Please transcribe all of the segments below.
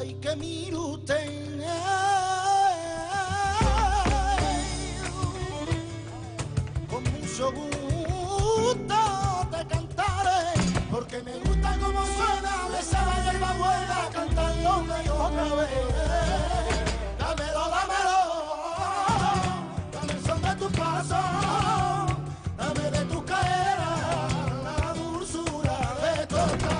Ay, que mire usted. Con mucho gusto te cantaré, porque me gusta como suena esa hierba buena cantando una y otra vez. Dámelo, dámelo, dame el son de tu paso, dame de tu cadera, la dulzura de tu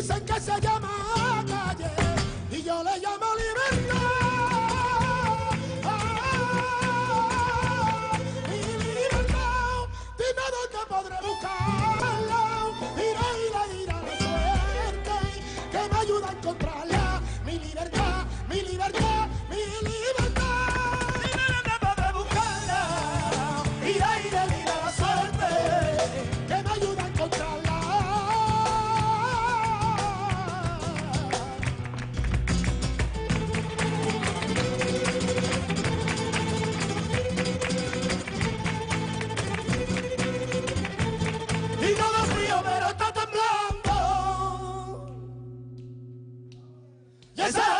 dicen que se llama Yes.